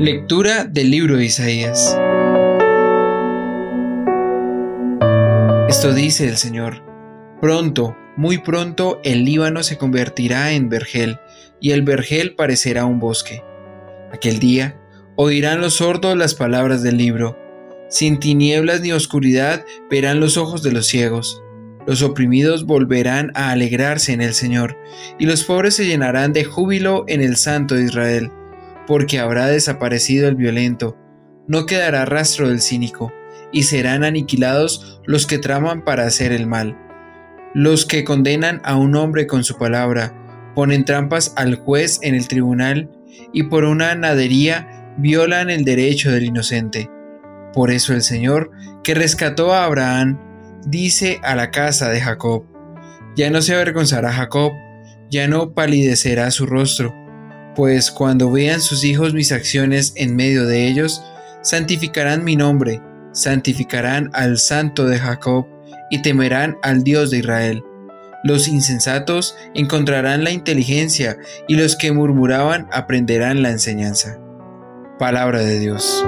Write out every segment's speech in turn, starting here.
Lectura del libro de Isaías. Esto dice el Señor. Pronto, muy pronto, el Líbano se convertirá en vergel, y el vergel parecerá un bosque. Aquel día, oirán los sordos las palabras del libro. Sin tinieblas ni oscuridad verán los ojos de los ciegos. Los oprimidos volverán a alegrarse en el Señor, y los pobres se llenarán de júbilo en el Santo de Israel, porque habrá desaparecido el violento, no quedará rastro del cínico, y serán aniquilados los que traman para hacer el mal. Los que condenan a un hombre con su palabra, ponen trampas al juez en el tribunal, y por una nadería violan el derecho del inocente. Por eso el Señor, que rescató a Abraham, dice a la casa de Jacob, ya no se avergonzará Jacob, ya no palidecerá su rostro, pues cuando vean sus hijos mis acciones en medio de ellos, santificarán mi nombre, santificarán al santo de Jacob y temerán al Dios de Israel. Los insensatos encontrarán la inteligencia y los que murmuraban aprenderán la enseñanza. Palabra de Dios.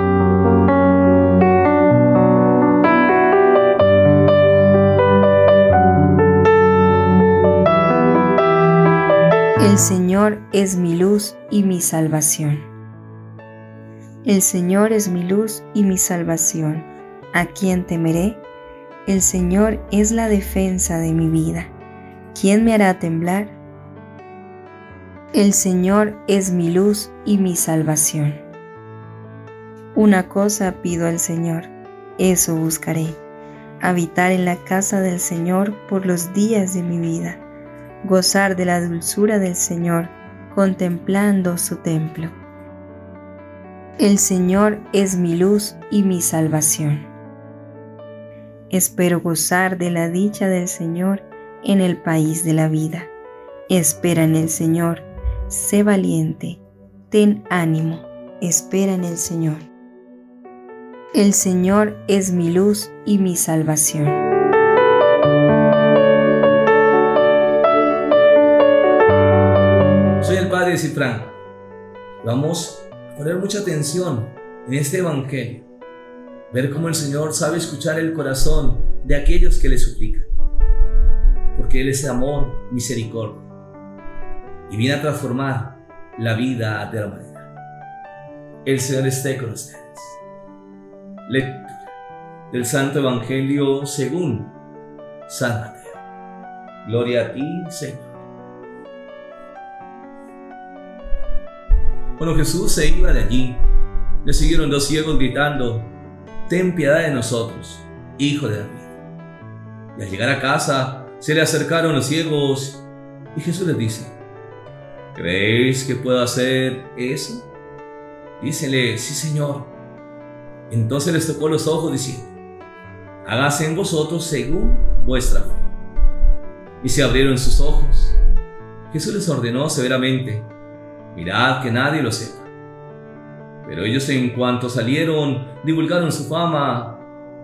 El Señor es mi luz y mi salvación. El Señor es mi luz y mi salvación. ¿A quién temeré? El Señor es la defensa de mi vida. ¿Quién me hará temblar? El Señor es mi luz y mi salvación. Una cosa pido al Señor, eso buscaré, habitar en la casa del Señor por los días de mi vida gozar de la dulzura del Señor, contemplando su templo. El Señor es mi luz y mi salvación. Espero gozar de la dicha del Señor en el país de la vida. Espera en el Señor, sé valiente, ten ánimo, espera en el Señor. El Señor es mi luz y mi salvación. Padre Cifrán, vamos a poner mucha atención en este Evangelio, ver cómo el Señor sabe escuchar el corazón de aquellos que le suplican, porque Él es amor, misericordia, y viene a transformar la vida de la humanidad. El Señor esté con ustedes. Lectura del Santo Evangelio según San Mateo. Gloria a ti, Señor. Cuando Jesús se iba de allí, le siguieron dos ciegos gritando, Ten piedad de nosotros, hijo de David. Y al llegar a casa, se le acercaron los ciegos y Jesús les dice, ¿creéis que puedo hacer eso? Dícele, sí Señor. Entonces les tocó los ojos diciendo, hágase en vosotros según vuestra fe. Y se abrieron sus ojos. Jesús les ordenó severamente, mirad que nadie lo sepa. Pero ellos en cuanto salieron, divulgaron su fama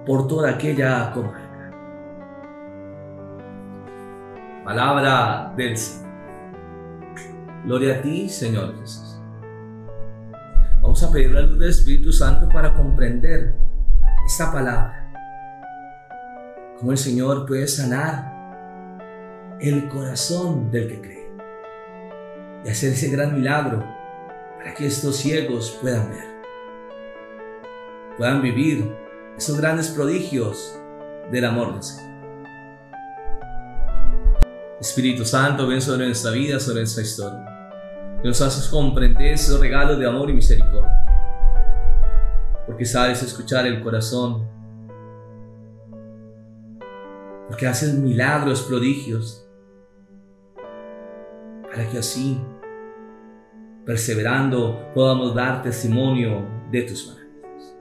por toda aquella comarca. Palabra del Señor. Gloria a ti, Señor Jesús. Vamos a pedir la luz del Espíritu Santo para comprender esta palabra. Cómo el Señor puede sanar el corazón del que cree y hacer ese gran milagro para que estos ciegos puedan ver, puedan vivir esos grandes prodigios del amor del Señor. Espíritu Santo, ven sobre nuestra vida, sobre nuestra historia, que nos haces comprender esos regalos de amor y misericordia, porque sabes escuchar el corazón, porque haces milagros, prodigios, para que así, perseverando, podamos dar testimonio de tus maravillas.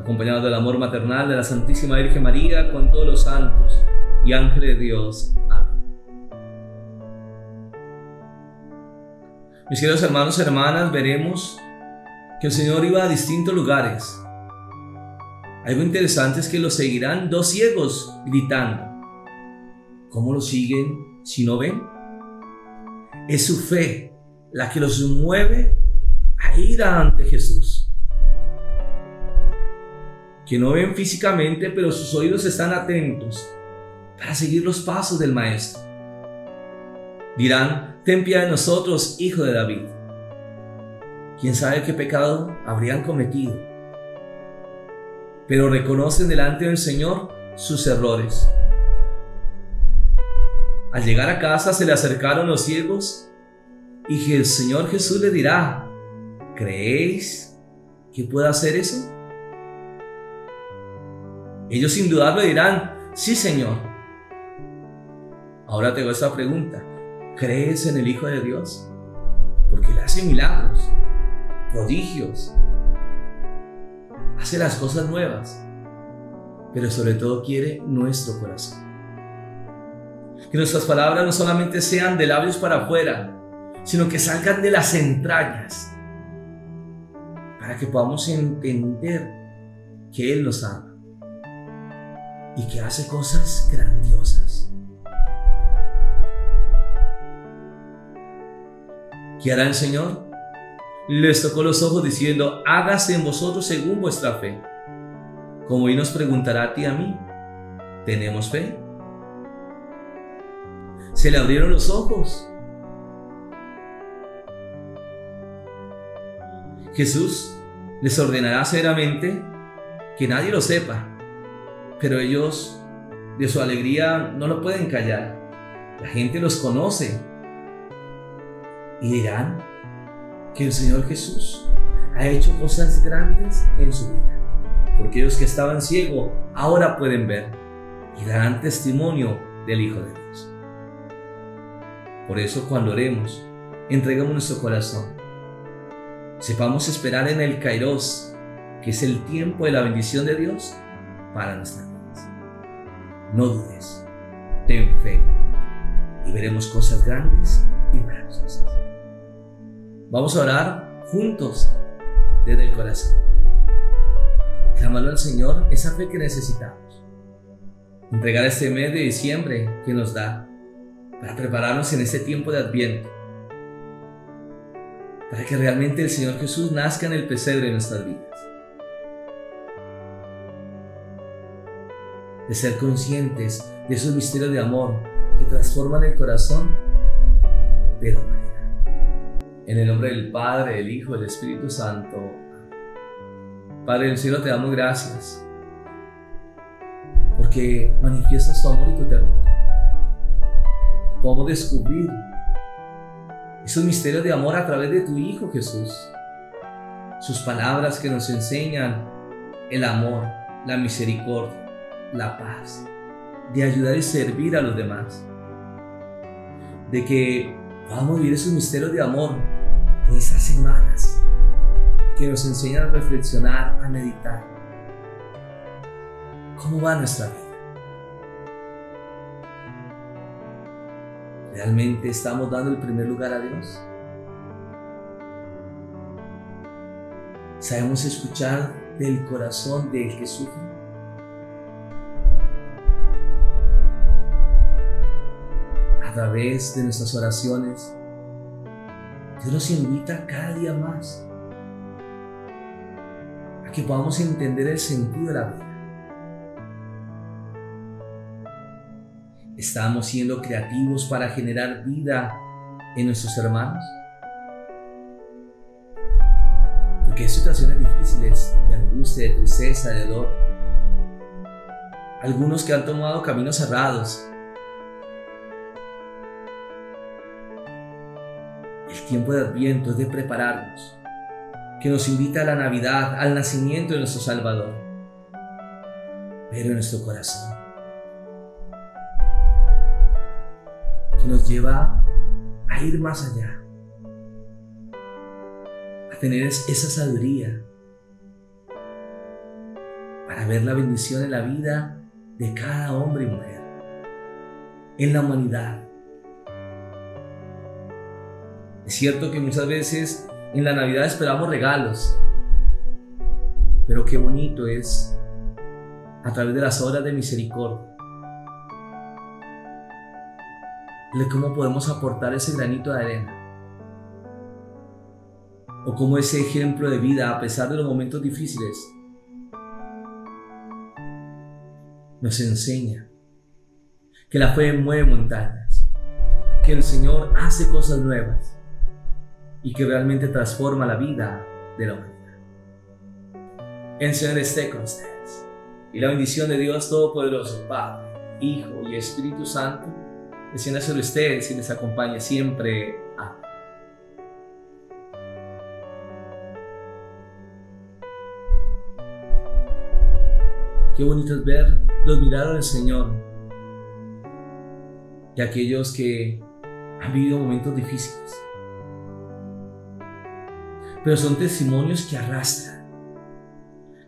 Acompañado del amor maternal de la Santísima Virgen María con todos los santos y ángeles de Dios. Mis queridos hermanos y hermanas, veremos que el Señor iba a distintos lugares. Algo interesante es que lo seguirán dos ciegos gritando. ¿Cómo lo siguen si no ven? Es su fe la que los mueve a ir ante Jesús. Que no ven físicamente, pero sus oídos están atentos para seguir los pasos del Maestro. Dirán, ten piedad de nosotros, hijo de David. ¿Quién sabe qué pecado habrían cometido? Pero reconocen delante del Señor sus errores. Al llegar a casa se le acercaron los ciegos y el Señor Jesús le dirá, ¿creéis que pueda hacer eso? Ellos sin dudarlo dirán, sí Señor. Ahora tengo esta pregunta, ¿crees en el Hijo de Dios? Porque Él hace milagros, prodigios, hace las cosas nuevas, pero sobre todo quiere nuestro corazón. Que nuestras palabras no solamente sean de labios para afuera, sino que salgan de las entrañas, para que podamos entender que Él nos ama y que hace cosas grandiosas. ¿Qué hará el Señor? Les tocó los ojos diciendo, hágase en vosotros según vuestra fe. Como hoy nos preguntará a ti y a mí, ¿tenemos fe? Se le abrieron los ojos. Jesús les ordenará severamente que nadie lo sepa, pero ellos de su alegría no lo pueden callar. La gente los conoce y dirán que el Señor Jesús ha hecho cosas grandes en su vida, porque ellos que estaban ciegos ahora pueden ver y darán testimonio del Hijo de Dios. Por eso cuando oremos, entregamos nuestro corazón. Sepamos esperar en el Kairos, que es el tiempo de la bendición de Dios para nuestras vidas. No dudes, ten fe y veremos cosas grandes y maravillosas. Vamos a orar juntos desde el corazón. Clámalo al Señor esa fe que necesitamos. Entregar este mes de diciembre que nos da para prepararnos en este tiempo de Adviento, para que realmente el Señor Jesús nazca en el pesebre de nuestras vidas. De ser conscientes de esos misterios de amor que transforman el corazón de la humanidad. En el nombre del Padre, del Hijo, del Espíritu Santo. Padre del cielo, te damos gracias porque manifiestas tu amor y tu ternura podemos descubrir esos misterios de amor a través de tu Hijo Jesús. Sus palabras que nos enseñan el amor, la misericordia, la paz, de ayudar y servir a los demás. De que podamos vivir esos misterios de amor en esas semanas que nos enseñan a reflexionar, a meditar. ¿Cómo va nuestra vida? ¿Realmente estamos dando el primer lugar a Dios? ¿Sabemos escuchar del corazón del que sufre? A través de nuestras oraciones, Dios nos invita cada día más a que podamos entender el sentido de la vida. ¿Estamos siendo creativos para generar vida en nuestros hermanos? Porque hay situaciones difíciles de angustia, de tristeza, de dolor. Algunos que han tomado caminos cerrados. El tiempo de Adviento es de prepararnos, que nos invita a la Navidad, al nacimiento de nuestro Salvador, pero en nuestro corazón nos lleva a ir más allá, a tener esa sabiduría para ver la bendición en la vida de cada hombre y mujer, en la humanidad. Es cierto que muchas veces en la Navidad esperamos regalos, pero qué bonito es a través de las obras de misericordia cómo podemos aportar ese granito de arena o como ese ejemplo de vida a pesar de los momentos difíciles nos enseña que la fe mueve montañas, que el Señor hace cosas nuevas y que realmente transforma la vida de la humanidad. El Señor esté con ustedes y la bendición de Dios Todopoderoso, Padre, Hijo y Espíritu Santo, descienda sobre ustedes y les acompañe siempre. Amén. Qué bonito es ver los milagros del Señor y aquellos que han vivido momentos difíciles. Pero son testimonios que arrastran,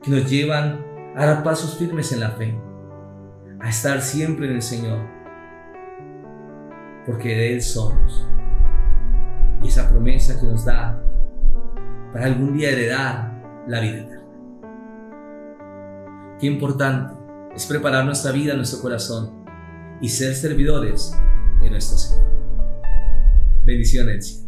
que nos llevan a dar pasos firmes en la fe, a estar siempre en el Señor, porque de Él somos. Y esa promesa que nos da para algún día heredar la vida eterna. Qué importante es preparar nuestra vida, nuestro corazón y ser servidores de nuestro Señor. Bendiciones.